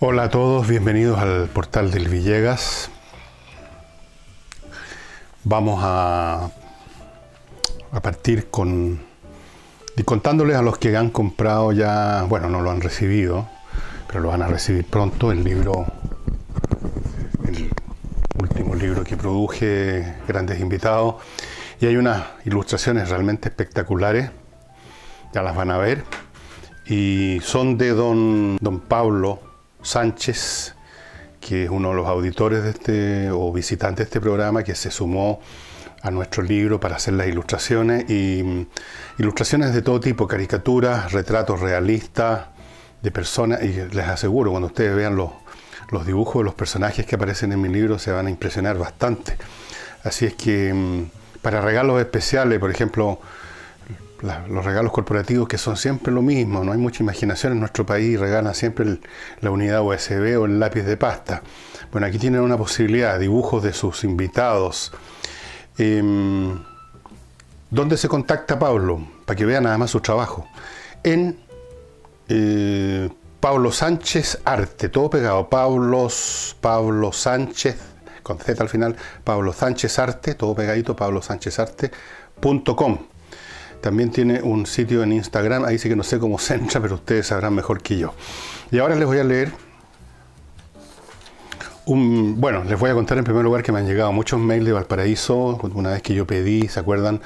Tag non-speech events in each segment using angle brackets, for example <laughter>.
Hola a todos, bienvenidos al portal del Villegas. Vamos a, a partir con y contándoles a los que han comprado ya, bueno, no lo han recibido, pero lo van a recibir pronto, el libro, el último libro que produje, Grandes Invitados, y hay unas ilustraciones realmente espectaculares, ya las van a ver, y son de don, don Pablo Sánchez, que es uno de los auditores de este, o visitantes de este programa, que se sumó a nuestro libro para hacer las ilustraciones y mm, ilustraciones de todo tipo, caricaturas, retratos realistas de personas y les aseguro, cuando ustedes vean los, los dibujos de los personajes que aparecen en mi libro se van a impresionar bastante. Así es que mm, para regalos especiales, por ejemplo, los regalos corporativos que son siempre lo mismo, no hay mucha imaginación en nuestro país, regalan siempre la unidad USB o el lápiz de pasta. Bueno, aquí tienen una posibilidad, dibujos de sus invitados, Em, ¿Dónde se contacta Pablo? Para que vean nada más su trabajo. En eh, Pablo Sánchez Arte, todo pegado. Pablo, Pablo Sánchez, con Z al final, Pablo Sánchez Arte, todo pegadito, Pablo Sánchez Arte.com. También tiene un sitio en Instagram, ahí sí que no sé cómo se entra, pero ustedes sabrán mejor que yo. Y ahora les voy a leer bueno, les voy a contar en primer lugar que me han llegado muchos mails de Valparaíso. Una vez que yo pedí, ¿se acuerdan?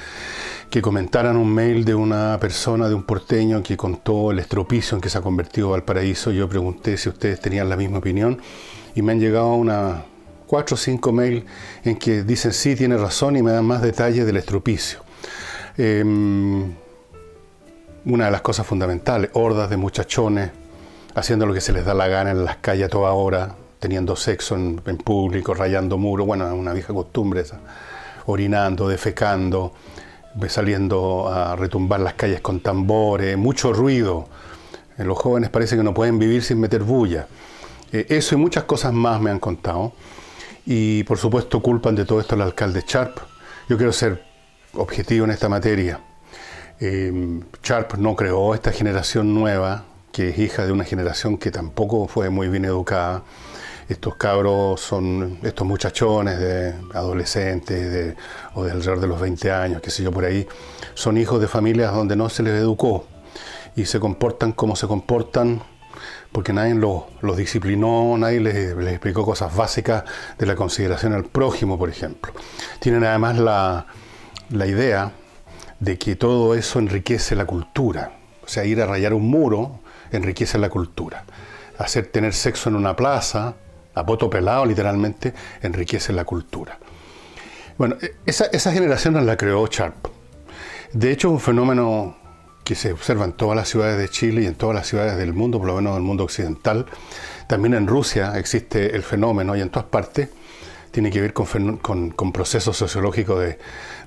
Que comentaran un mail de una persona, de un porteño, que contó el estropicio en que se ha convertido Valparaíso. Yo pregunté si ustedes tenían la misma opinión y me han llegado una cuatro o cinco mails en que dicen sí, tiene razón y me dan más detalles del estropicio. Em, una de las cosas fundamentales, hordas de muchachones haciendo lo que se les da la gana en las calles a toda hora, teniendo sexo en, público, rayando muros, bueno, una vieja costumbre esa, orinando, defecando, saliendo a retumbar las calles con tambores, mucho ruido. Eh, los jóvenes parece que no pueden vivir sin meter bulla. Eh, eso y muchas cosas más me han contado. Y por supuesto culpan de todo esto al alcalde Sharp. Yo quiero ser objetivo en esta materia. Eh, Sharp no creó esta generación nueva, que es hija de una generación que tampoco fue muy bien educada estos cabros son estos muchachones de adolescentes o de alrededor de los 20 años, qué sé yo, por ahí, son hijos de familias donde no se les educó y se comportan como se comportan porque nadie los, disciplinó, nadie les, explicó cosas básicas de la consideración al prójimo, por ejemplo. Tienen además la, la idea de que todo eso enriquece la cultura. O sea, ir a rayar un muro enriquece la cultura. Hacer tener sexo en una plaza a voto pelado literalmente, enriquece la cultura. Bueno, e, esa, generación la creó Sharp. De hecho, es un fenómeno que se observa en todas las ciudades de Chile y en todas las ciudades del mundo, por lo menos en el mundo occidental. También en Rusia existe el fenómeno y en todas partes tiene que ver con, con, procesos sociológicos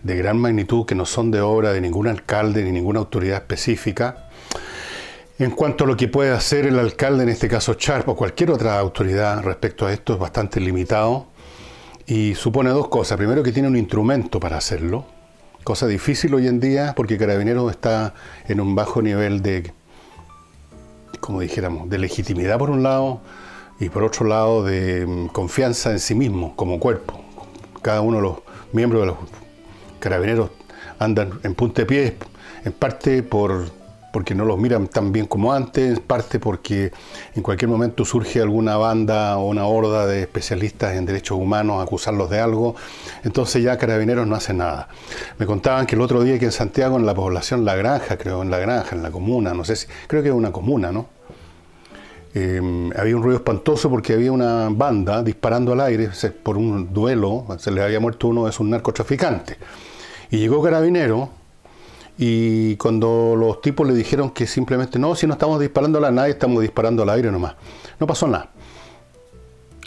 de, gran magnitud que no son de obra de ningún alcalde ni ninguna autoridad específica, en cuanto a lo que puede hacer el alcalde, en este caso Sharp o cualquier otra autoridad respecto a esto, es bastante limitado y supone dos cosas. Primero que tiene un instrumento para hacerlo, cosa difícil hoy en día porque Carabineros está en un bajo nivel de, como dijéramos, de legitimidad por un lado y por otro lado de mm, confianza en sí mismo como cuerpo. Cada uno de los miembros de los Carabineros andan en punta de pie, en parte por porque no los miran tan bien como antes, parte porque en cualquier momento surge alguna banda o una horda de especialistas en derechos humanos a acusarlos de algo, entonces ya Carabineros no hace nada. Me contaban que el otro día que en Santiago, en la población La Granja, creo, en La Granja, en la comuna, no sé si, creo que es una comuna, ¿no? Eh, había un ruido espantoso porque había una banda disparando al aire por un duelo, se les había muerto uno de sus narcotraficantes. Y llegó Carabinero y cuando los tipos le dijeron que simplemente no, si no estamos disparando a nadie, estamos disparando al aire nomás. No pasó nada.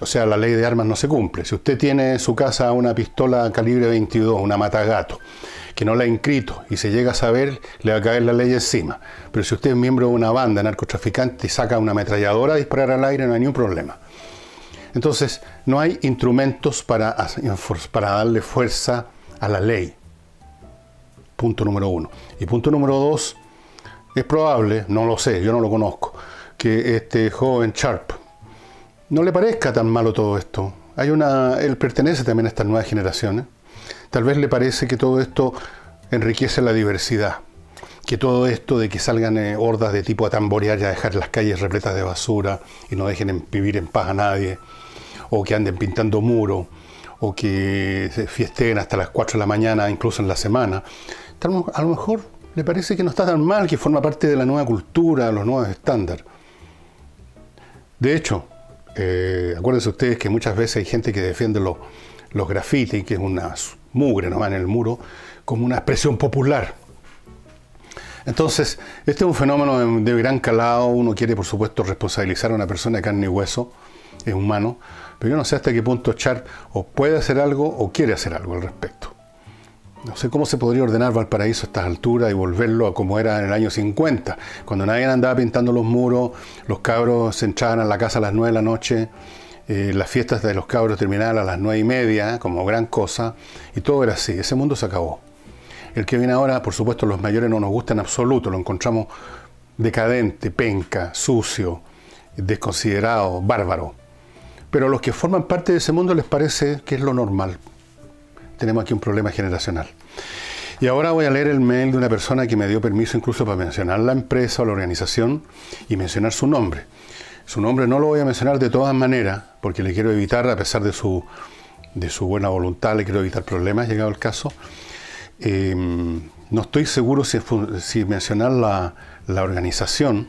O sea, la ley de armas no se cumple. Si usted tiene en su casa una pistola calibre 22, una matagato, que no la ha inscrito y se llega a saber, le va a caer la ley encima. Pero si usted es miembro de una banda narcotraficante y saca una ametralladora a disparar al aire, no hay ningún problema. Entonces, no hay instrumentos para, para darle fuerza a la ley. Punto número uno. Y punto número dos, es probable, no lo sé, yo no lo conozco, que este joven Sharp no le parezca tan malo todo esto. Hay una, él pertenece también a estas nuevas generaciones. Tal vez le parece que todo esto enriquece la diversidad, que todo esto de que salgan eh, hordas de tipo a tamborear y a dejar las calles repletas de basura y no dejen vivir en paz a nadie, o que anden pintando muros, o que se fiesten hasta las 4 de la mañana, incluso en la semana, a lo mejor le parece que no está tan mal, que forma parte de la nueva cultura, los nuevos estándares. De hecho, eh, acuérdense ustedes que muchas veces hay gente que defiende los, los grafitis, que es una mugre nomás en el muro, como una expresión popular. Entonces, este es un fenómeno de, gran calado. Uno quiere, por supuesto, responsabilizar a una persona de carne y hueso, es humano, pero yo no sé hasta qué punto Char o puede hacer algo o quiere hacer algo al respecto. No sé cómo se podría ordenar Valparaíso a estas alturas y volverlo a como era en el año 50, cuando nadie andaba pintando los muros, los cabros se entraban a la casa a las 9 de la noche, eh, las fiestas de los cabros terminaban a las 9 y media, como gran cosa, y todo era así. Ese mundo se acabó. El que viene ahora, por supuesto, los mayores no nos gusta en absoluto, lo encontramos decadente, penca, sucio, desconsiderado, bárbaro. Pero a los que forman parte de ese mundo les parece que es lo normal, tenemos aquí un problema generacional. Y ahora voy a leer el mail de una persona que me dio permiso incluso para mencionar la empresa o la organización y mencionar su nombre. Su nombre no lo voy a mencionar de todas maneras, porque le quiero evitar, a pesar de su, de su buena voluntad, le quiero evitar problemas, llegado el caso. Em, no estoy seguro si, si mencionar la, la organización.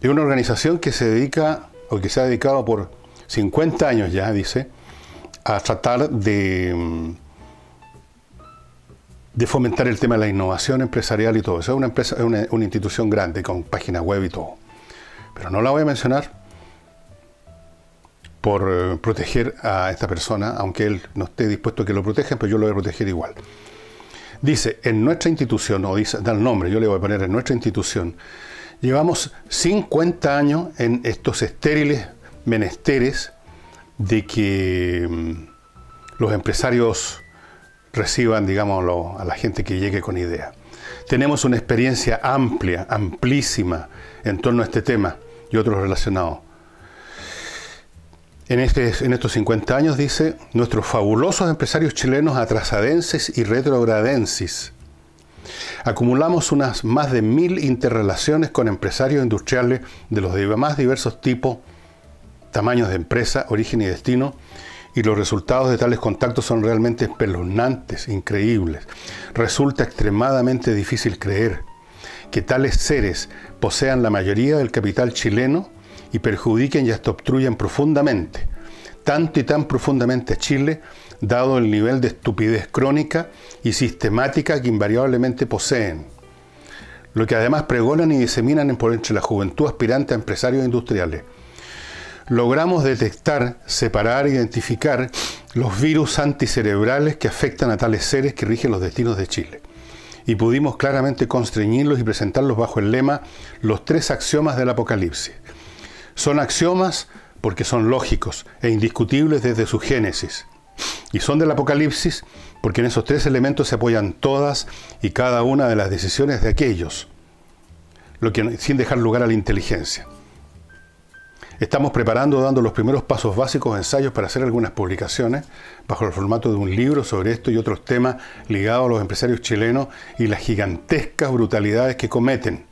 Es una organización que se dedica, o que se ha dedicado por 50 años ya, dice, a tratar de, de fomentar el tema de la innovación empresarial y todo eso. Es una, empresa, una, una institución grande con página web y todo. Pero no la voy a mencionar por eh, proteger a esta persona, aunque él no esté dispuesto a que lo protejan, pero yo lo voy a proteger igual. Dice, en nuestra institución, o dice, da el nombre, yo le voy a poner en nuestra institución, llevamos 50 años en estos estériles menesteres de que mm, los empresarios reciban, digamos, a la gente que llegue con ideas. Tenemos una experiencia amplia, amplísima en torno a este tema y otros relacionados. En, este, en estos 50 años, dice, nuestros fabulosos empresarios chilenos atrasadenses y retrogradenses acumulamos unas más de mil interrelaciones con empresarios industriales de los más diversos tipos tamaños de empresa, origen y destino, y los resultados de tales contactos son realmente espeluznantes, increíbles. Resulta extremadamente difícil creer que tales seres posean la mayoría del capital chileno y perjudiquen y hasta obstruyan profundamente, tanto y tan profundamente a Chile, dado el nivel de estupidez crónica y sistemática que invariablemente poseen. Lo que además pregonan y diseminan por entre la juventud aspirante a empresarios industriales logramos detectar, separar identificar los virus anticerebrales que afectan a tales seres que rigen los destinos de Chile. Y pudimos claramente constreñirlos y presentarlos bajo el lema los tres axiomas del Apocalipsis. Son axiomas porque son lógicos e indiscutibles desde su génesis. Y son del Apocalipsis porque en esos tres elementos se apoyan todas y cada una de las decisiones de aquellos, lo que, sin dejar lugar a la inteligencia. Estamos preparando, dando los primeros pasos básicos, ensayos para hacer algunas publicaciones bajo el formato de un libro sobre esto y otros temas ligados a los empresarios chilenos y las gigantescas brutalidades que cometen.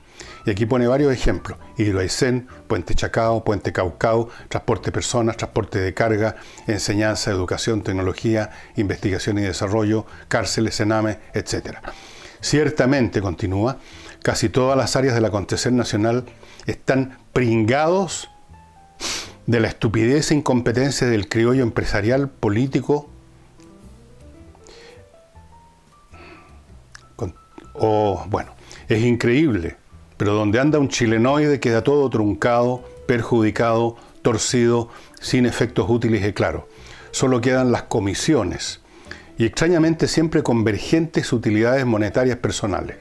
Y aquí pone varios ejemplos. Hidroaicén, Puente Chacao, Puente Caucao, transporte de personas, transporte de carga, enseñanza, educación, tecnología, investigación y desarrollo, cárceles, cename, etc. Ciertamente, continúa, casi todas las áreas del acontecer nacional están pringados de la estupidez e incompetencia del criollo empresarial, político, o bueno, es increíble, pero donde anda un chilenoide queda todo truncado, perjudicado, torcido, sin efectos útiles y claros. Solo quedan las comisiones y extrañamente siempre convergentes utilidades monetarias personales.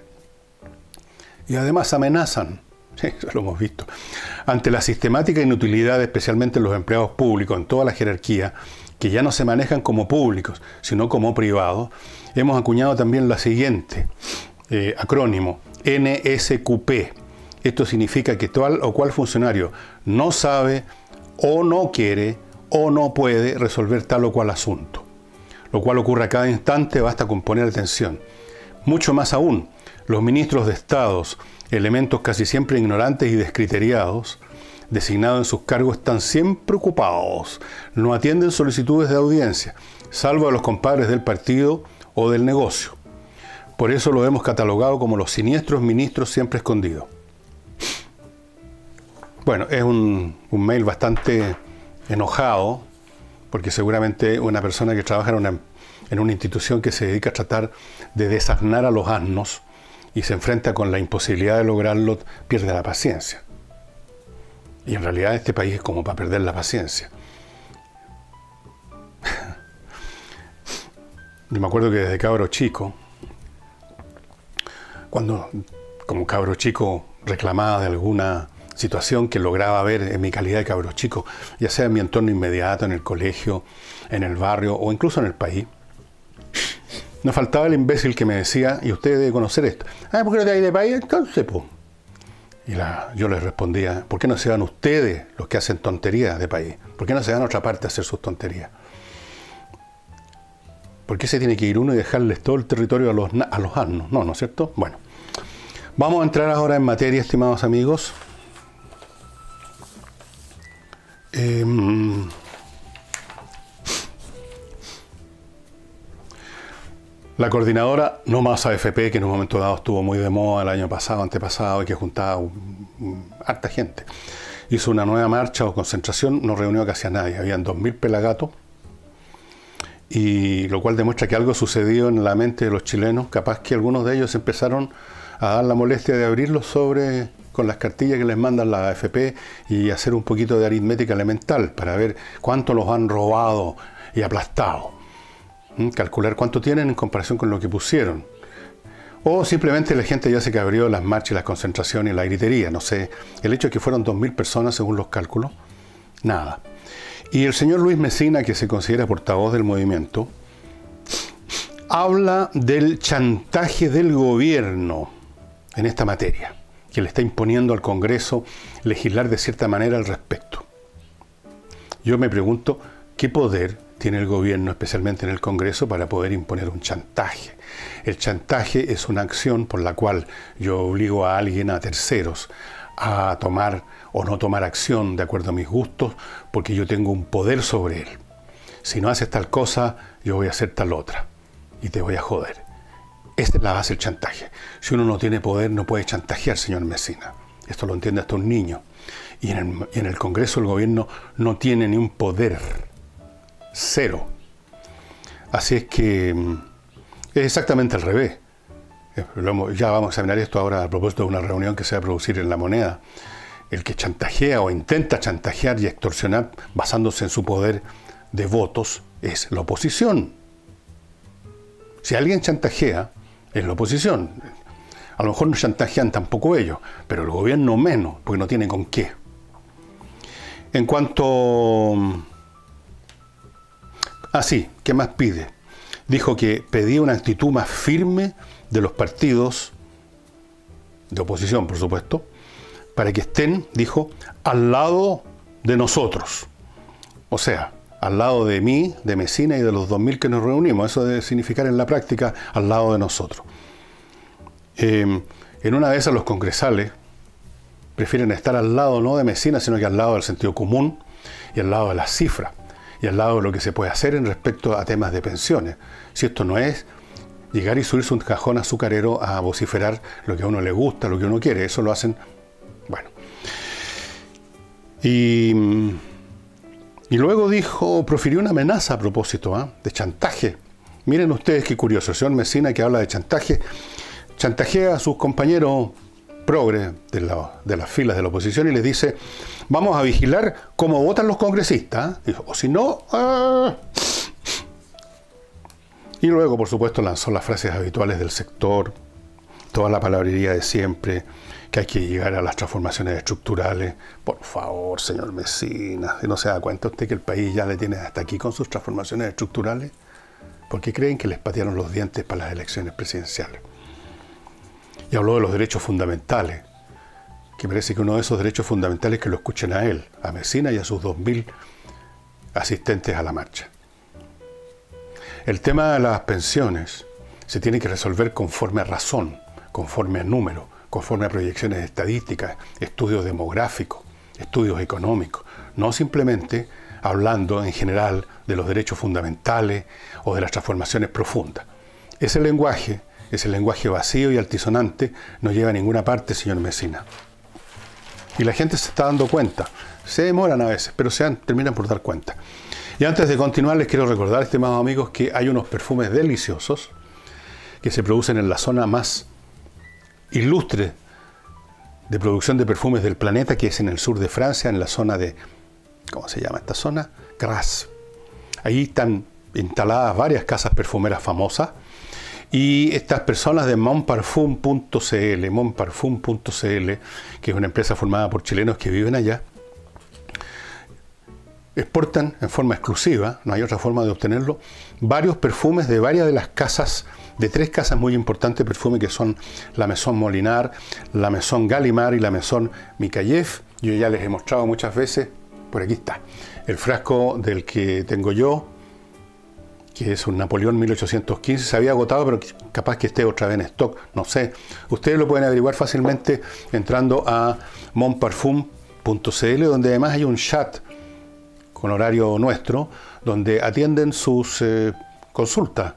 Y además amenazan eso <laughs> lo hemos visto. Ante la sistemática inutilidad, especialmente los empleados públicos en toda la jerarquía, que ya no se manejan como públicos, sino como privados, hemos acuñado también la siguiente eh, acrónimo, NSQP, Esto significa que tal o cual funcionario no sabe o no quiere o no puede resolver tal o cual asunto. Lo cual ocurre a cada instante, basta con poner atención. Mucho más aún, los ministros de estados, elementos casi siempre ignorantes y descriteriados, designados en sus cargos, están siempre ocupados, no atienden solicitudes de audiencia, salvo a los compadres del partido o del negocio. Por eso lo hemos catalogado como los siniestros ministros siempre escondidos. Bueno, es un, mail bastante enojado, porque seguramente una persona que trabaja en una, institución que se dedica a tratar de desasnar a los asnos y se enfrenta con la imposibilidad de lograrlo, pierde la paciencia. Y en realidad este país es como para perder la paciencia. <laughs> Yo me acuerdo que desde cabro chico, cuando como cabro chico reclamaba de alguna situación que lograba ver en mi calidad de cabro chico, ya sea en mi entorno inmediato, en el colegio, en el barrio o incluso en el país. No faltaba el imbécil que me decía, y usted debe conocer esto, ah, ¿por qué no te hay de país? Entonces, pues. Y la, yo les respondía, ¿por qué no se van ustedes los que hacen tonterías de país? ¿Por qué no se van a otra parte a hacer sus tonterías? ¿Por qué se tiene que ir uno y dejarles todo el territorio a los, a los? No, ¿no es cierto? Bueno, vamos a entrar ahora en materia, estimados amigos. Em, la coordinadora No Más AFP, que en un momento dado estuvo muy de moda el año pasado, antepasado, y que juntaba harta gente, hizo una nueva marcha o concentración, no reunió casi a nadie, habían 2.000 pelagatos, y lo cual demuestra que algo sucedió en la mente de los chilenos, capaz que algunos de ellos empezaron a dar la molestia de abrirlos sobre con las cartillas que les mandan la AFP y hacer un poquito de aritmética elemental para ver cuánto los han robado y aplastado. Calcular cuánto tienen en comparación con lo que pusieron. O simplemente la gente ya se que abrió las marchas, las concentraciones y la gritería. No sé, el hecho de que fueron 2.000 personas según los cálculos, nada. Y el señor Luis Mesina, que se considera portavoz del movimiento, habla del chantaje del gobierno en esta materia que le está imponiendo al Congreso legislar de cierta manera al respecto. Yo me pregunto, ¿qué poder tiene el gobierno, especialmente en el Congreso, para poder imponer un chantaje? El chantaje es una acción por la cual yo obligo a alguien, a terceros, a tomar o no tomar acción de acuerdo a mis gustos, porque yo tengo un poder sobre él. Si no haces tal cosa, yo voy a hacer tal otra. Y te voy a joder. Esta es la base del chantaje. Si uno no tiene poder, no puede chantajear, señor Mesina. Esto lo entiende hasta un niño. Y en el, Congreso el gobierno no tiene ni un poder. Cero. Así es que mm, es exactamente al revés. Eh, ya vamos a examinar esto ahora a propósito de una reunión que se va a producir en la moneda. El que chantajea o intenta chantajear y extorsionar basándose en su poder de votos es la oposición. Si alguien chantajea, en la oposición. A lo mejor no chantajean tampoco ellos, pero el gobierno menos, porque no tiene con qué. En cuanto... Ah, sí, ¿qué más pide? Dijo que pedía una actitud más firme de los partidos, de oposición por supuesto, para que estén, dijo, al lado de nosotros. O sea, al lado de mí, de Mesina y de los 2.000 que nos reunimos. Eso debe significar en la práctica al lado de nosotros. Em, en una de esas los congresales prefieren estar al lado no de Mesina, sino que al lado del sentido común y al lado de las cifras y al lado de lo que se puede hacer en respecto a temas de pensiones. Si esto no es llegar y subirse un cajón azucarero a vociferar lo que a uno le gusta, lo que uno quiere, eso lo hacen, bueno. Y y luego dijo, profirió una amenaza a propósito ¿ah? de chantaje. Miren ustedes qué curioso, señor Mesina que habla de chantaje, chantajea a sus compañeros progres de, las filas de la oposición y les dice, vamos a vigilar cómo votan los congresistas, o si no... Ah". Y luego, por supuesto, lanzó las frases habituales del sector, toda la palabrería de siempre, que hay que llegar a las transformaciones estructurales. Por favor, señor Mesina, ¿no se da cuenta usted que el país ya le tiene hasta aquí con sus transformaciones estructurales? Porque creen que les patearon los dientes para las elecciones presidenciales. Y habló de los derechos fundamentales. que parece que uno de esos derechos fundamentales es que lo escuchen a él, a Mesina y a sus 2.000 asistentes a la marcha. El tema de las pensiones se tiene que resolver conforme a razón, conforme a números, conforme a proyecciones estadísticas, estudios demográficos, estudios económicos, no simplemente hablando en general de los derechos fundamentales o de las transformaciones profundas. Ese lenguaje, ese lenguaje vacío y altisonante, no lleva a ninguna parte, señor Mesina. Y la gente se está dando cuenta. Se demoran a veces, pero se terminan por dar cuenta. Y antes de continuar, les quiero recordar, estimados amigos, que hay unos perfumes deliciosos que se producen en la zona más ilustre de producción de perfumes del planeta, que es en el sur de Francia, en la zona de, ¿cómo se llama esta zona? Grasse. Ahí están instaladas varias casas perfumeras famosas y estas personas de monparfum.cl, monparfum.cl, que es una empresa formada por chilenos que viven allá, exportan en forma exclusiva, no hay otra forma de obtenerlo, varios perfumes de varias de las casas, de tres casas muy importantes de perfume que son la Maison Molinar, la Maison Gallimard y la Maison Mikhayev. Yo ya les he mostrado muchas veces, por aquí está, el frasco del que tengo yo, que es un Napoleón 1815, se había agotado, pero capaz que esté otra vez en stock, no sé. Ustedes lo pueden averiguar fácilmente entrando a monparfum.cl, donde además hay un chat con horario nuestro, donde atienden sus eh, consultas.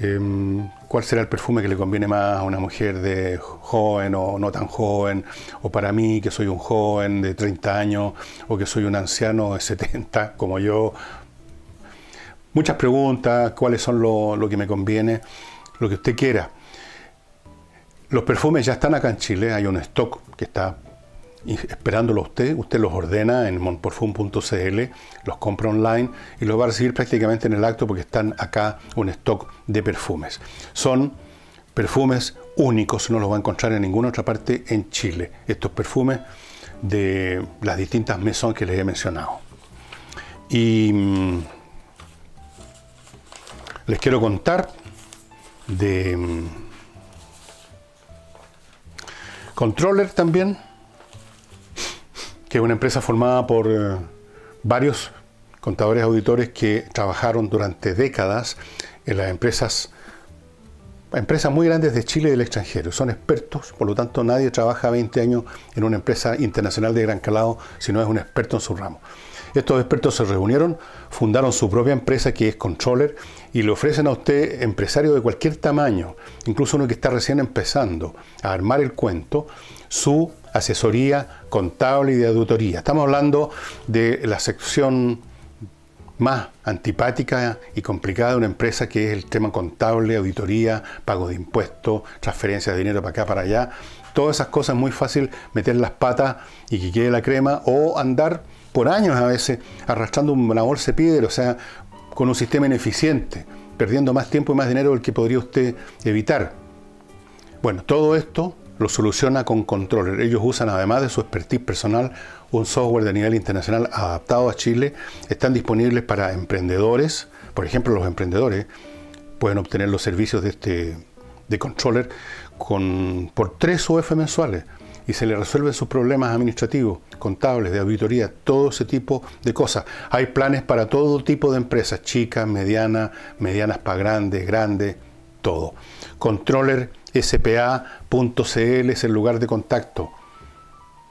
Em, ¿Cuál será el perfume que le conviene más a una mujer de joven o no tan joven? O para mí, que soy un joven de 30 años o que soy un anciano de 70, como yo. Muchas preguntas, cuáles son lo, que me conviene, lo que usted quiera. Los perfumes ya están acá en Chile, hay un stock que está esperándolo usted, usted los ordena en monporfum.cl, los compra online y los va a recibir prácticamente en el acto porque están acá un stock de perfumes. Son perfumes únicos, no los va a encontrar en ninguna otra parte en Chile. Estos perfumes de las distintas mesón que les he mencionado. Y mm, les quiero contar de mm, Controller también que es una empresa formada por eh, varios contadores auditores que trabajaron durante décadas en las empresas, empresas muy grandes de Chile y del extranjero. Son expertos, por lo tanto nadie trabaja 20 años en una empresa internacional de gran calado si no es un experto en su ramo. Estos expertos se reunieron, fundaron su propia empresa que es Controller y le ofrecen a usted, empresario de cualquier tamaño, incluso uno que está recién empezando a armar el cuento, su asesoría contable y de auditoría. Estamos hablando de la sección más antipática y complicada de una empresa que es el tema contable, auditoría, pago de impuestos, transferencia de dinero para acá, para allá. Todas esas cosas muy fácil meter las patas y que quede la crema o andar por años a veces arrastrando una bolsa de piedra, o sea, con un sistema ineficiente, perdiendo más tiempo y más dinero del que podría usted evitar. Bueno, todo esto lo soluciona con Controller. Ellos usan, además de su expertise personal, un software de nivel internacional adaptado a Chile. Están disponibles para emprendedores. Por ejemplo, los emprendedores pueden obtener los servicios de este de Controller con, por tres UF mensuales y se les resuelven sus problemas administrativos, contables, de auditoría, todo ese tipo de cosas. Hay planes para todo tipo de empresas, chicas, medianas, medianas para grandes, grandes, todo. Controller spa.cl es el lugar de contacto.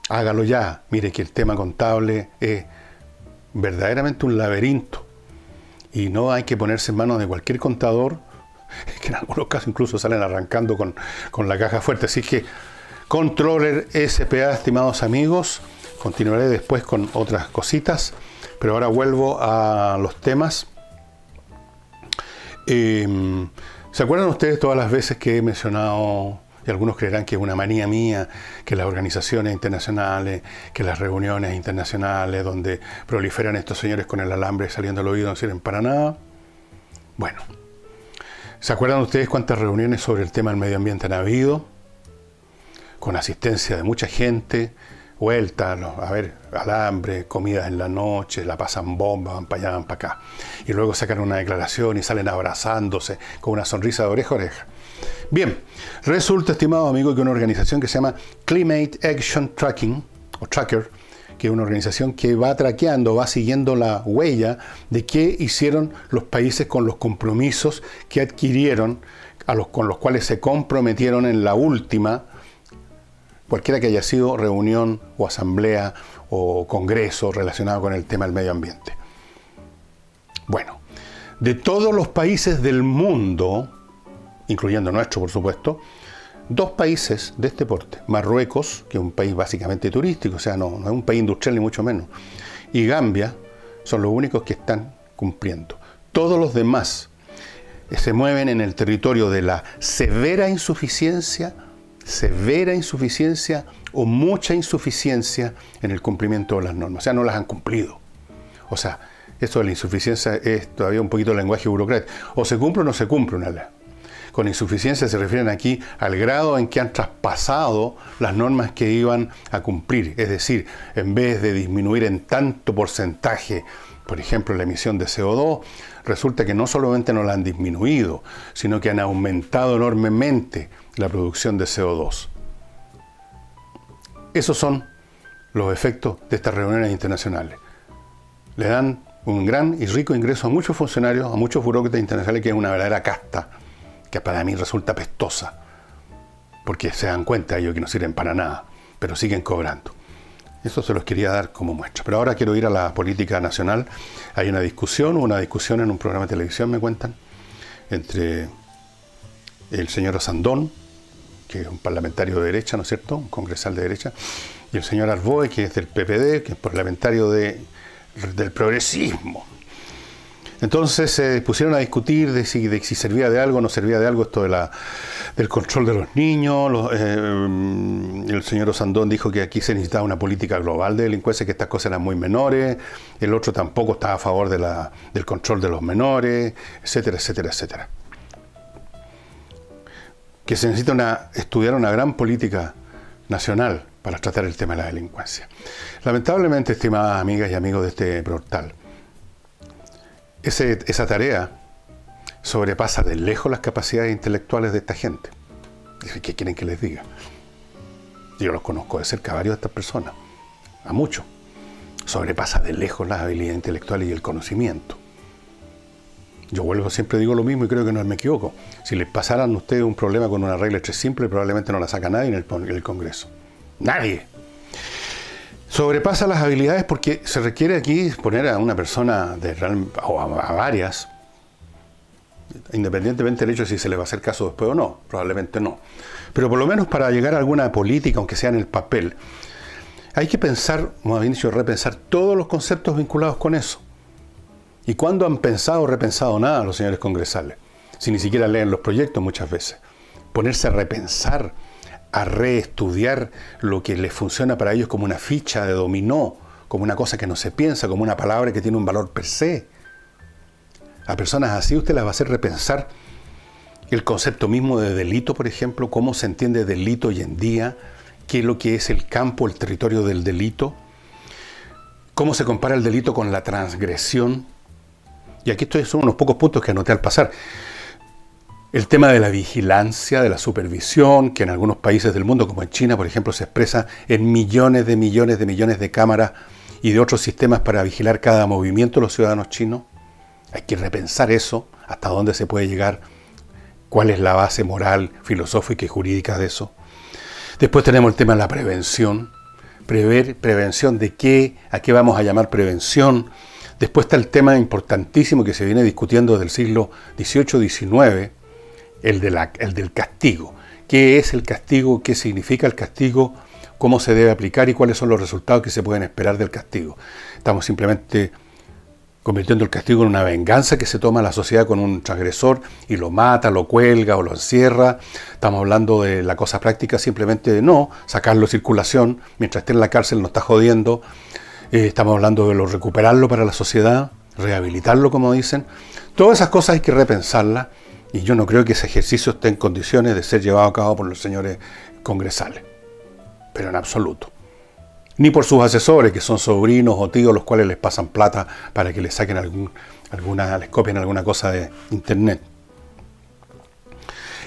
Hágalo ya. Mire que el tema contable es verdaderamente un laberinto. Y no hay que ponerse en manos de cualquier contador, <laughs> que en algunos casos incluso salen arrancando con, con la caja fuerte. Así que, controller SPA, estimados amigos, continuaré después con otras cositas, pero ahora vuelvo a los temas. Eh, ¿Se acuerdan ustedes todas las veces que he mencionado, y algunos creerán que es una manía mía, que las organizaciones internacionales, que las reuniones internacionales donde proliferan estos señores con el alambre saliendo al oído no sirven para nada? Bueno, ¿se acuerdan ustedes cuántas reuniones sobre el tema del medio ambiente han habido? Con asistencia de mucha gente, vuelta, a ver, alambre, comidas en la noche, la pasan bomba, van para allá, van para acá. Y luego sacan una declaración y salen abrazándose con una sonrisa de oreja a oreja. Bien, resulta, estimado amigo, que una organización que se llama Climate Action Tracking, o Tracker, que es una organización que va traqueando, va siguiendo la huella de qué hicieron los países con los compromisos que adquirieron, a los, con los cuales se comprometieron en la última, cualquiera que haya sido reunión o asamblea o congreso relacionado con el tema del medio ambiente. Bueno, de todos los países del mundo, incluyendo nuestro por supuesto, dos países de este porte, Marruecos, que es un país básicamente turístico, o sea, no, no es un país industrial ni mucho menos, y Gambia, son los únicos que están cumpliendo. Todos los demás se mueven en el territorio de la severa insuficiencia, severa insuficiencia o mucha insuficiencia en el cumplimiento de las normas. O sea, no las han cumplido. O sea, esto de la insuficiencia es todavía un poquito de lenguaje burocrático. O se cumple o no se cumple una ley. Con insuficiencia se refieren aquí al grado en que han traspasado las normas que iban a cumplir. Es decir, en vez de disminuir en tanto porcentaje, por ejemplo, la emisión de CO2, resulta que no solamente no la han disminuido, sino que han aumentado enormemente la producción de CO2. Esos son los efectos de estas reuniones internacionales. Le dan un gran y rico ingreso a muchos funcionarios, a muchos burócratas internacionales, que es una verdadera casta, que para mí resulta pestosa, porque se dan cuenta ellos que no sirven para nada, pero siguen cobrando. Eso se los quería dar como muestra. Pero ahora quiero ir a la política nacional. Hay una discusión, una discusión en un programa de televisión, me cuentan, entre el señor Asandón, que es un parlamentario de derecha, ¿no es cierto? Un congresal de derecha, y el señor Arboe, que es del PPD, que es parlamentario de, del progresismo. Entonces se pusieron a discutir de si, de si, servía de algo o no servía de algo esto de la, del control de los niños. Eh, el señor Osandón dijo que aquí se necesitaba una política global de delincuencia, que estas cosas eran muy menores. El otro tampoco estaba a favor del control de los menores, etcétera, etcétera, etcétera. Que se necesita una, estudiar una gran política nacional para tratar el tema de la delincuencia. Lamentablemente, estimadas amigas y amigos de este portal, esa tarea sobrepasa de lejos las capacidades intelectuales de esta gente. ¿Qué quieren que les diga? Yo los conozco de cerca a varios de estas personas, a muchos. Sobrepasa de lejos las habilidades intelectuales y el conocimiento. Yo vuelvo, siempre digo lo mismo y creo que no me equivoco. Si les pasaran a ustedes un problema con una regla tres simple, probablemente no la saca nadie en el, Congreso. Nadie. Sobrepasa las habilidades porque se requiere aquí poner a una persona de o a, varias, independientemente del hecho de si se le va a hacer caso después o no, probablemente no. Pero por lo menos para llegar a alguna política, aunque sea en el papel, hay que pensar, como dicho, repensar todos los conceptos vinculados con eso. ¿Y cuándo han pensado o repensado nada los señores congresales? Si ni siquiera leen los proyectos muchas veces. Ponerse a repensar a reestudiar lo que les funciona para ellos como una ficha de dominó, como una cosa que no se piensa, como una palabra que tiene un valor per se. A personas así usted las va a hacer repensar el concepto mismo de delito, por ejemplo, cómo se entiende delito hoy en día, qué es lo que es el campo, el territorio del delito, cómo se compara el delito con la transgresión. Y aquí estos son unos pocos puntos que anoté al pasar. El tema de la vigilancia, de la supervisión, que en algunos países del mundo, como en China, por ejemplo, se expresa en millones de millones de millones de cámaras y de otros sistemas para vigilar cada movimiento de los ciudadanos chinos. Hay que repensar eso, hasta dónde se puede llegar, cuál es la base moral, filosófica y jurídica de eso. Después tenemos el tema de la prevención. Prever, prevención de qué, a qué vamos a llamar prevención. Después está el tema importantísimo que se viene discutiendo desde el siglo XVIII-XIX, el, el del castigo. ¿Qué es el castigo? ¿Qué significa el castigo? ¿Cómo se debe aplicar y cuáles son los resultados que se pueden esperar del castigo? Estamos simplemente convirtiendo el castigo en una venganza que se toma la sociedad con un transgresor y lo mata, lo cuelga o lo encierra. Estamos hablando de la cosa práctica simplemente de no sacarlo de circulación mientras esté en la cárcel, no está jodiendo. Eh, estamos hablando de lo recuperarlo para la sociedad, rehabilitarlo, como dicen. Todas esas cosas hay que repensarlas y yo no creo que ese ejercicio esté en condiciones de ser llevado a cabo por los señores congresales, pero en absoluto. Ni por sus asesores, que son sobrinos o tíos, los cuales les pasan plata para que les saquen algún, alguna, les copien alguna cosa de internet.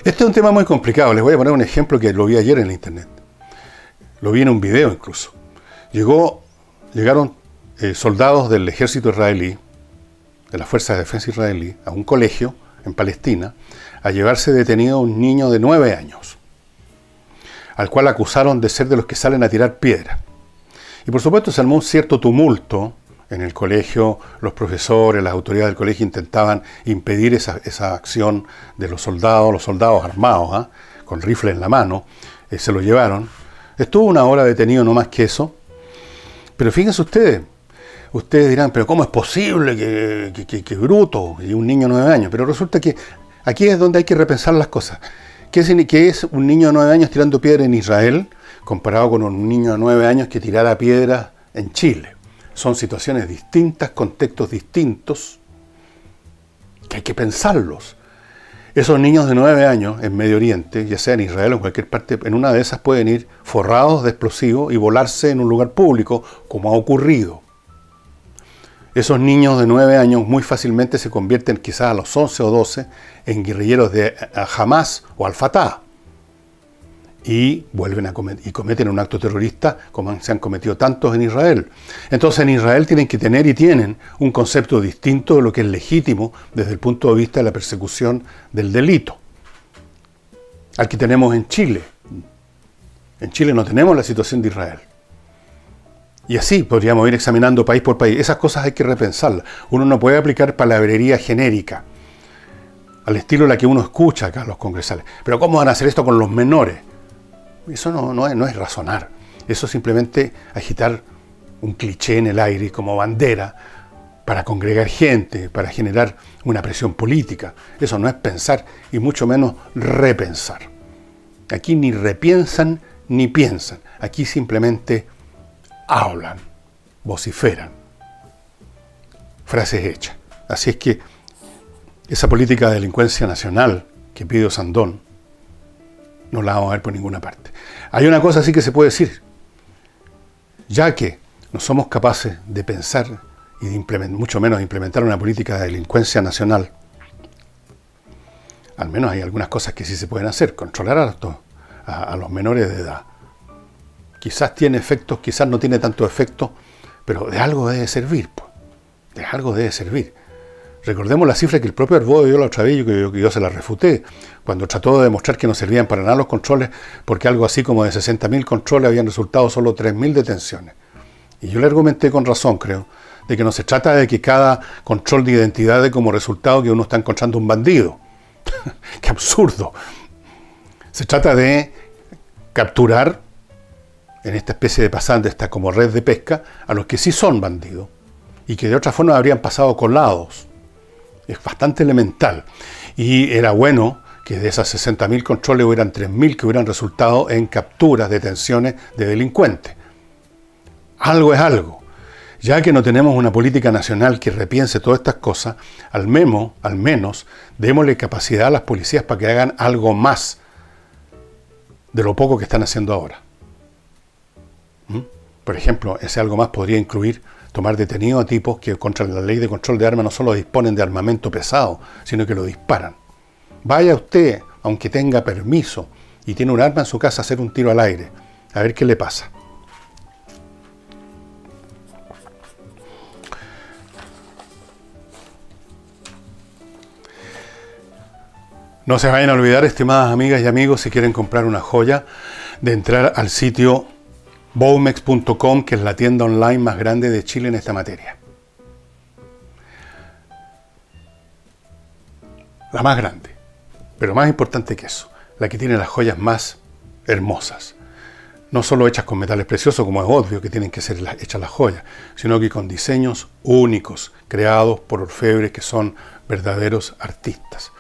Este es un tema muy complicado. Les voy a poner un ejemplo que lo vi ayer en la internet. Lo vi en un video incluso. Llegó, llegaron eh, soldados del ejército israelí, de las fuerzas de defensa israelí, a un colegio en Palestina, a llevarse detenido a un niño de nueve años, al cual acusaron de ser de los que salen a tirar piedra. Y por supuesto se armó un cierto tumulto en el colegio, los profesores, las autoridades del colegio intentaban impedir esa, acción de los soldados, los soldados armados, ¿ah? con rifle en la mano, eh, se lo llevaron. Estuvo una hora detenido, no más que eso. Pero fíjense ustedes, ustedes dirán, pero ¿cómo es posible que, que, bruto y un niño de nueve años? Pero resulta que aquí es donde hay que repensar las cosas. ¿Qué es, qué es un niño de nueve años tirando piedra en Israel comparado con un niño de nueve años que tirara piedra en Chile? Son situaciones distintas, contextos distintos, que hay que pensarlos. Esos niños de nueve años en Medio Oriente, ya sea en Israel o en cualquier parte, en una de esas pueden ir forrados de explosivos y volarse en un lugar público, como ha ocurrido. Esos niños de nueve años muy fácilmente se convierten quizás a los 11 o 12 en guerrilleros de Hamas o Al-Fatah y vuelven a cometer, y cometen un acto terrorista como se han cometido tantos en Israel. Entonces en Israel tienen que tener y tienen un concepto distinto de lo que es legítimo desde el punto de vista de la persecución del delito. Al que tenemos en Chile. En Chile no tenemos la situación de Israel. Y así podríamos ir examinando país por país. Esas cosas hay que repensarlas. Uno no puede aplicar palabrería genérica, al estilo de la que uno escucha acá los congresales. Pero ¿cómo van a hacer esto con los menores? Eso no, es, no es razonar. Eso es simplemente agitar un cliché en el aire como bandera para congregar gente, para generar una presión política. Eso no es pensar y mucho menos repensar. Aquí ni repiensan ni piensan. Aquí simplemente hablan, vociferan. Frases hechas. Así es que esa política de delincuencia nacional que pide Sandón no la vamos a ver por ninguna parte. Hay una cosa sí que se puede decir, ya que no somos capaces de pensar y de mucho menos de implementar una política de delincuencia nacional, al menos hay algunas cosas que sí se pueden hacer, controlar a, a los menores de edad. Quizás tiene efectos, quizás no tiene tanto efecto, pero de algo debe servir, pues. de algo debe servir. Recordemos la cifra que el propio Arbodo dio la otra vez y que yo, se la refuté, cuando trató de demostrar que no servían para nada los controles, porque algo así como de 60.000 controles habían resultado solo 3.000 detenciones. Y yo le argumenté con razón, creo, de que no se trata de que cada control de identidad dé como resultado que uno está encontrando un bandido. <laughs> ¡Qué absurdo! Se trata de capturar en esta especie de pasante, esta como red de pesca, a los que sí son bandidos y que de otra forma habrían pasado colados es bastante elemental. Y era bueno que de esas 60.000 controles hubieran 3.000 que hubieran resultado en capturas, detenciones de delincuentes. Algo es algo. Ya que no tenemos una política nacional que repiense todas estas cosas, al, memo, al menos démosle capacidad a las policías para que hagan algo más de lo poco que están haciendo ahora. ¿Mm? Por ejemplo, ese algo más podría incluir tomar detenido a tipos que contra la ley de control de armas no solo disponen de armamento pesado, sino que lo disparan. Vaya usted, aunque tenga permiso y tiene un arma en su casa, a hacer un tiro al aire, a ver qué le pasa. No se vayan a olvidar, estimadas amigas y amigos, si quieren comprar una joya, de entrar al sitio Bowmex.com, que es la tienda online más grande de Chile en esta materia. La más grande, pero más importante que eso, la que tiene las joyas más hermosas. No solo hechas con metales preciosos, como es obvio que tienen que ser hechas las joyas, sino que con diseños únicos, creados por orfebres que son verdaderos artistas.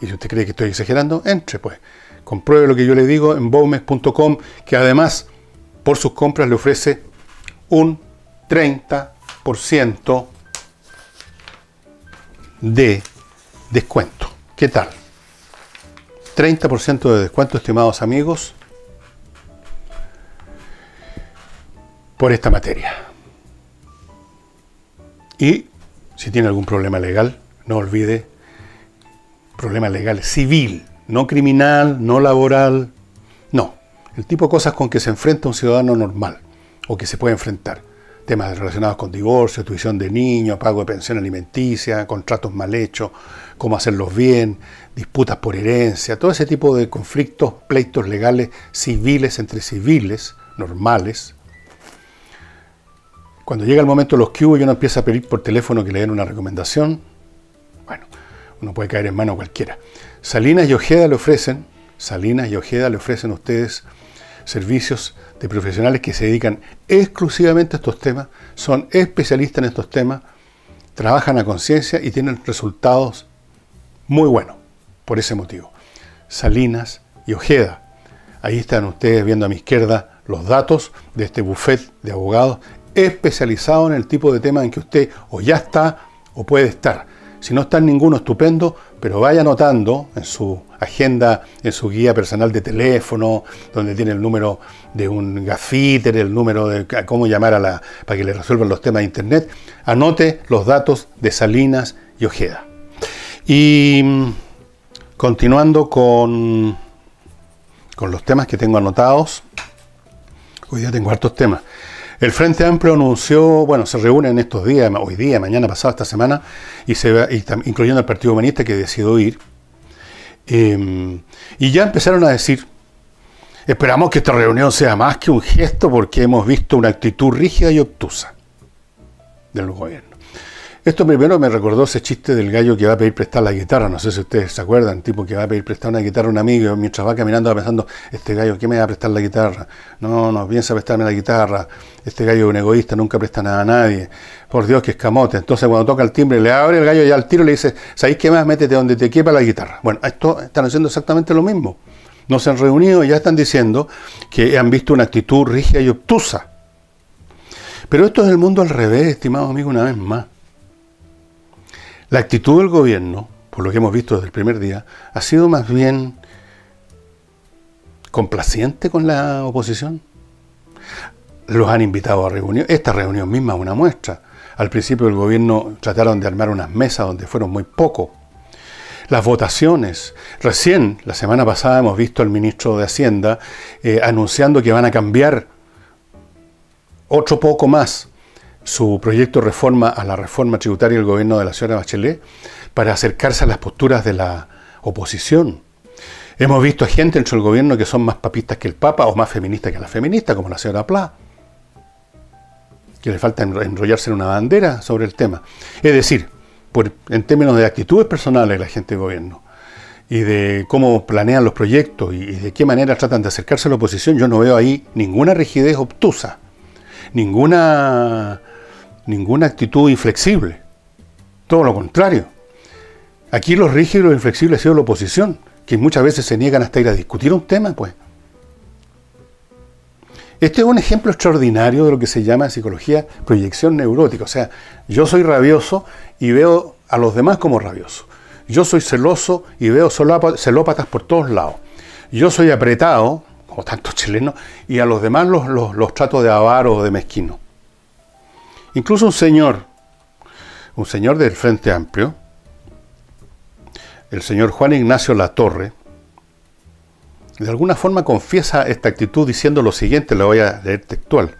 Y si usted cree que estoy exagerando, entre pues. Compruebe lo que yo le digo en bowmex.com, que además por sus compras le ofrece un 30% de descuento. ¿Qué tal? 30% de descuento, estimados amigos, por esta materia. Y si tiene algún problema legal, no olvide, problema legal civil, no criminal, no laboral, no, el tipo de cosas con que se enfrenta un ciudadano normal o que se puede enfrentar. Temas relacionados con divorcio, tuición de niños, pago de pensión alimenticia, contratos mal hechos, cómo hacerlos bien, disputas por herencia, todo ese tipo de conflictos, pleitos legales civiles entre civiles, normales. Cuando llega el momento de los cubos y uno empieza a pedir por teléfono que le den una recomendación, bueno, uno puede caer en mano cualquiera. Salinas y Ojeda le ofrecen, Salinas y Ojeda le ofrecen a ustedes servicios de profesionales que se dedican exclusivamente a estos temas, son especialistas en estos temas, trabajan a conciencia y tienen resultados muy buenos por ese motivo. Salinas y Ojeda. Ahí están ustedes viendo a mi izquierda los datos de este buffet de abogados especializado en el tipo de tema en que usted o ya está o puede estar. Si no está en ninguno, estupendo, pero vaya anotando en su agenda, en su guía personal de teléfono, donde tiene el número de un gafiter, el número de cómo llamar a la, para que le resuelvan los temas de Internet, anote los datos de Salinas y Ojeda. Y mm, continuando con, con los temas que tengo anotados, hoy día tengo hartos temas. El Frente Amplio anunció, bueno, se reúnen estos días, hoy día, mañana, pasado, esta semana, y se incluyendo al Partido Humanista que decidió ir. Em, y ya empezaron a decir, esperamos que esta reunión sea más que un gesto porque hemos visto una actitud rígida y obtusa del gobierno. Esto primero me recordó ese chiste del gallo que va a pedir prestar la guitarra, no sé si ustedes se acuerdan, tipo que va a pedir prestar una guitarra a un amigo mientras va caminando va pensando, este gallo, ¿qué me va a prestar la guitarra? No, no piensa prestarme la guitarra, este gallo es un egoísta, nunca presta nada a nadie, por Dios que escamote. Entonces cuando toca el timbre le abre el gallo ya al tiro le dice, ¿sabéis qué más? Métete donde te quepa la guitarra. Bueno, esto están haciendo exactamente lo mismo. No se han reunido y ya están diciendo que han visto una actitud rígida y obtusa. Pero esto es el mundo al revés, estimado amigo, una vez más. La actitud del gobierno, por lo que hemos visto desde el primer día, ha sido más bien complaciente con la oposición. Los han invitado a reunión. Esta reunión misma es una muestra. Al principio del gobierno trataron de armar unas mesas donde fueron muy pocos. Las votaciones. Recién, la semana pasada, hemos visto al ministro de Hacienda eh, anunciando que van a cambiar otro poco más su proyecto reforma a la reforma tributaria del gobierno de la señora Bachelet para acercarse a las posturas de la oposición. Hemos visto a gente dentro del gobierno que son más papistas que el Papa o más feministas que la feminista, como la señora Pla, que le falta enrollarse en una bandera sobre el tema. Es decir, en términos de actitudes personales de la gente del gobierno y de cómo planean los proyectos y de qué manera tratan de acercarse a la oposición, yo no veo ahí ninguna rigidez obtusa, ninguna ninguna actitud inflexible. Todo lo contrario. Aquí los rígidos y los inflexibles ha sido la oposición, que muchas veces se niegan hasta ir a discutir un tema, pues. Este es un ejemplo extraordinario de lo que se llama en psicología proyección neurótica. O sea, yo soy rabioso y veo a los demás como rabiosos. Yo soy celoso y veo celópatas por todos lados. Yo soy apretado, como tantos chilenos, y a los demás los, los, los trato de avaro o de mezquino. Incluso un señor, un señor del Frente Amplio, el señor Juan Ignacio Latorre, de alguna forma confiesa esta actitud diciendo lo siguiente, lo voy a leer textual.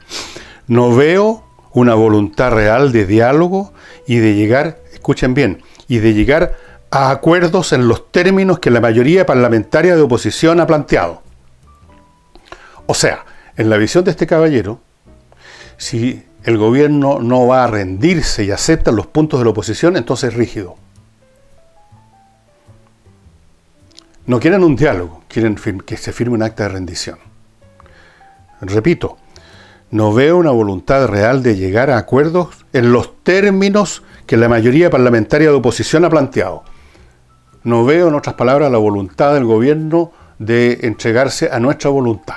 No veo una voluntad real de diálogo y de llegar, escuchen bien, y de llegar a acuerdos en los términos que la mayoría parlamentaria de oposición ha planteado. O sea, en la visión de este caballero, si el gobierno no va a rendirse y acepta los puntos de la oposición, entonces es rígido. No quieren un diálogo, quieren que se firme un acta de rendición. Repito, no veo una voluntad real de llegar a acuerdos en los términos que la mayoría parlamentaria de oposición ha planteado. No veo, en otras palabras, la voluntad del gobierno de entregarse a nuestra voluntad.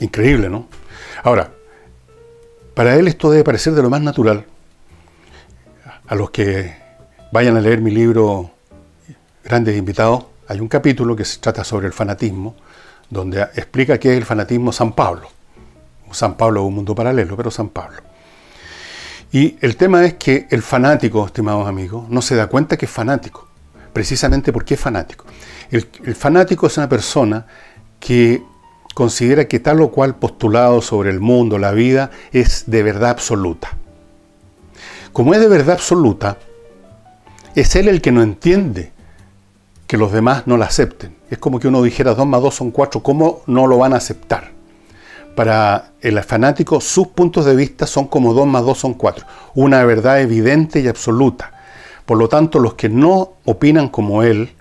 Increíble, ¿no? Ahora, para él esto debe parecer de lo más natural. A los que vayan a leer mi libro Grandes Invitados, hay un capítulo que se trata sobre el fanatismo, donde explica qué es el fanatismo San Pablo. San Pablo es un mundo paralelo, pero San Pablo. Y el tema es que el fanático, estimados amigos, no se da cuenta que es fanático. precisamente porque es fanático. El, el fanático es una persona que considera que tal o cual postulado sobre el mundo, la vida, es de verdad absoluta. Como es de verdad absoluta, es él el que no entiende que los demás no la acepten. Es como que uno dijera 2 más 2 son 4, ¿cómo no lo van a aceptar? Para el fanático, sus puntos de vista son como 2 más 2 son 4, una verdad evidente y absoluta. Por lo tanto, los que no opinan como él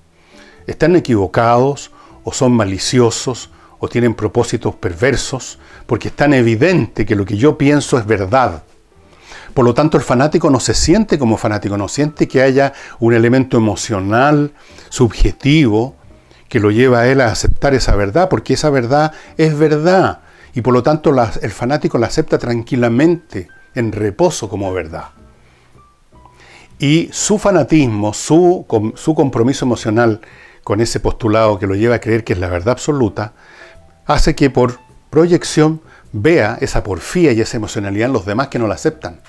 están equivocados o son maliciosos o tienen propósitos perversos, porque es tan evidente que lo que yo pienso es verdad. Por lo tanto, el fanático no se siente como fanático, no siente que haya un elemento emocional, subjetivo, que lo lleva a él a aceptar esa verdad, porque esa verdad es verdad. Y por lo tanto el fanático la acepta tranquilamente, en reposo como verdad. Y su fanatismo, su, su compromiso emocional con ese postulado que lo lleva a creer que es la verdad absoluta, hace que por proyección vea esa porfía y esa emocionalidad en los demás que no la aceptan.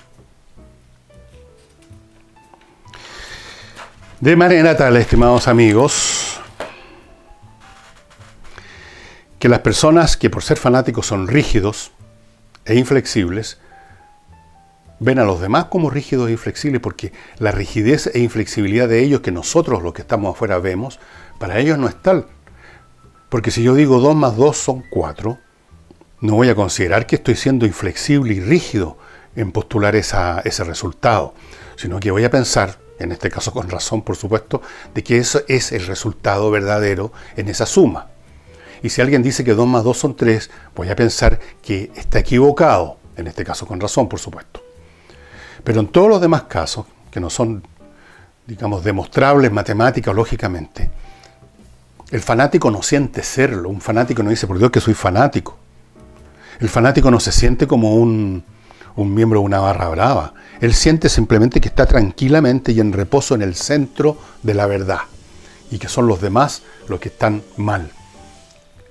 De manera tal, estimados amigos, que las personas que por ser fanáticos son rígidos e inflexibles, ven a los demás como rígidos e inflexibles porque la rigidez e inflexibilidad de ellos que nosotros los que estamos afuera vemos, para ellos no es tal. Porque si yo digo 2 más 2 son 4, no voy a considerar que estoy siendo inflexible y rígido en postular ese resultado, sino que voy a pensar, en este caso con razón por supuesto, de que eso es el resultado verdadero en esa suma. Y si alguien dice que 2 más 2 son 3, voy a pensar que está equivocado, en este caso con razón por supuesto. Pero en todos los demás casos, que no son, digamos, demostrables matemática o lógicamente, el fanático no siente serlo. Un fanático no dice, por Dios que soy fanático. El fanático no se siente como un, miembro de una barra brava. Él siente simplemente que está tranquilamente y en reposo en el centro de la verdad. Y que son los demás los que están mal.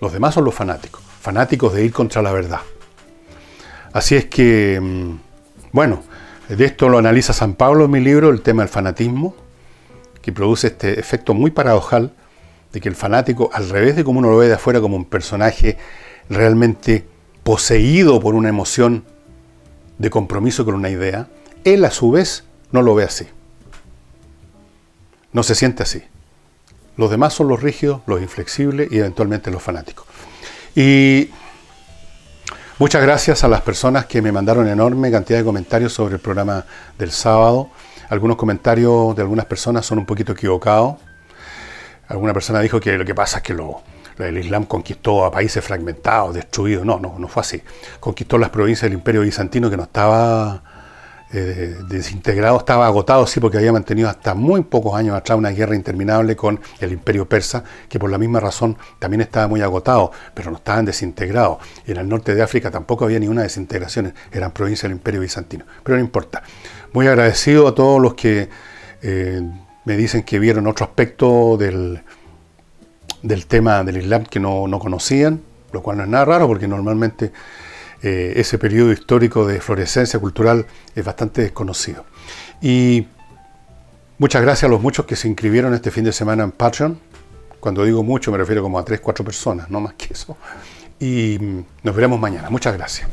Los demás son los fanáticos. Fanáticos de ir contra la verdad. Así es que, mm, bueno, de esto lo analiza San Pablo en mi libro, el tema del fanatismo, que produce este efecto muy paradojal de que el fanático, al revés de como uno lo ve de afuera como un personaje realmente poseído por una emoción de compromiso con una idea, él a su vez no lo ve así. No se siente así. Los demás son los rígidos, los inflexibles y eventualmente los fanáticos. Y muchas gracias a las personas que me mandaron enorme cantidad de comentarios sobre el programa del sábado. Algunos comentarios de algunas personas son un poquito equivocados. Alguna persona dijo que lo que pasa es que el Islam conquistó a países fragmentados, destruidos. No, no, no fue así. Conquistó las provincias del Imperio Bizantino que no estaba eh, desintegrado, estaba agotado, sí, porque había mantenido hasta muy pocos años atrás una guerra interminable con el Imperio Persa, que por la misma razón también estaba muy agotado, pero no estaban desintegrados. Y en el norte de África tampoco había ninguna desintegración, eran provincias del Imperio Bizantino. Pero no importa. Muy agradecido a todos los que... Eh, me dicen que vieron otro aspecto del, del tema del Islam que no, conocían, lo cual no es nada raro porque normalmente eh, ese periodo histórico de florescencia cultural es bastante desconocido. Y muchas gracias a los muchos que se inscribieron este fin de semana en Patreon. Cuando digo mucho me refiero como a 3, 4 personas, no más que eso. Y nos veremos mañana. Muchas gracias.